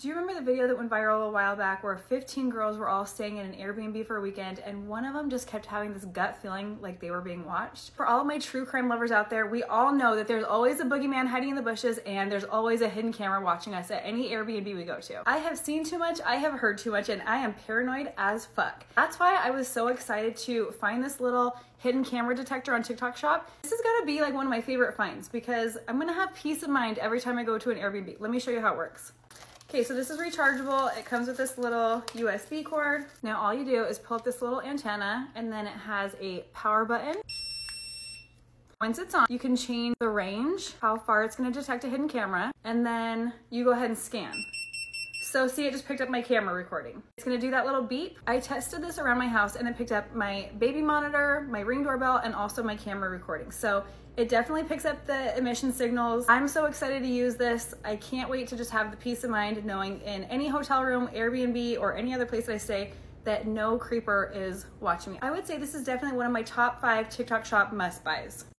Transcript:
Do you remember the video that went viral a while back where 15 girls were all staying in an Airbnb for a weekend and one of them just kept having this gut feeling like they were being watched? For all of my true crime lovers out there, we all know that there's always a boogeyman hiding in the bushes and there's always a hidden camera watching us at any Airbnb we go to. I have seen too much, I have heard too much, and I am paranoid as fuck. That's why I was so excited to find this little hidden camera detector on TikTok shop. This is gonna be like one of my favorite finds because I'm gonna have peace of mind every time I go to an Airbnb. Let me show you how it works. Okay, so this is rechargeable. It comes with this little USB cord. Now all you do is pull up this little antenna and then it has a power button. Once it's on, you can change the range, how far it's gonna detect a hidden camera, and then you go ahead and scan. So see, it just picked up my camera recording. It's gonna do that little beep. I tested this around my house and it picked up my baby monitor, my ring doorbell, and also my camera recording. So it definitely picks up the emission signals. I'm so excited to use this. I can't wait to just have the peace of mind knowing in any hotel room, Airbnb, or any other place that I stay that no creeper is watching me. I would say this is definitely one of my top five TikTok shop must buys.